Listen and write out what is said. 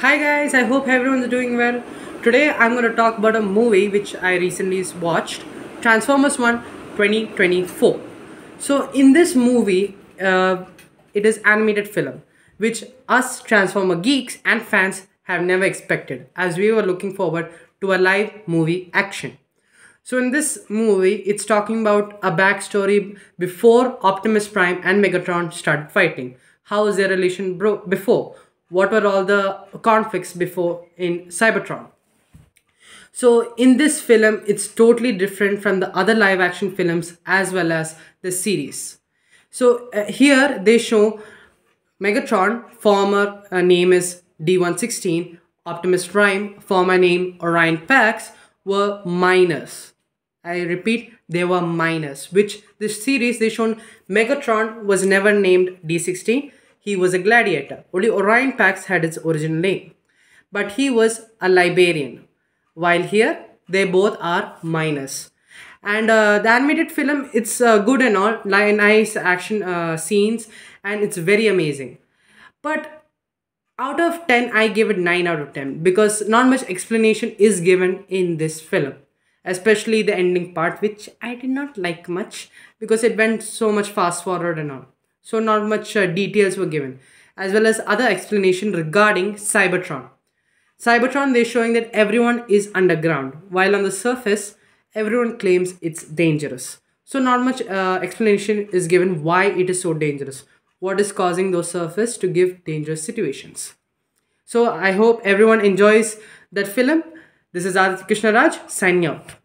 Hi guys, I hope everyone's doing well. Today I'm going to talk about a movie which I recently watched, Transformers 1 2024. So in this movie, uh, it is animated film which us Transformer geeks and fans have never expected as we were looking forward to a live movie action. So in this movie, it's talking about a backstory before Optimus Prime and Megatron started fighting. How was their relation bro- before? What were all the conflicts before in Cybertron? So in this film, it's totally different from the other live action films as well as the series. So uh, here they show Megatron, former uh, name is D116, Optimus Prime, former name Orion Pax, were miners. I repeat, they were miners, which this series they shown Megatron was never named D16. He was a gladiator. Only Orion Pax had its original name. But he was a Liberian. While here, they both are miners. And uh, the animated film, it's uh, good and all, nice action uh, scenes, and it's very amazing. But out of 10, I give it 9 out of 10 because not much explanation is given in this film especially the ending part which i did not like much because it went so much fast forward and all so not much uh, details were given as well as other explanation regarding cybertron. Cybertron they're showing that everyone is underground while on the surface everyone claims it's dangerous. So not much uh, explanation is given why it is so dangerous. What is causing those surface to give dangerous situations. So i hope everyone enjoys that film. This is Aditya Krishna Raj signing out.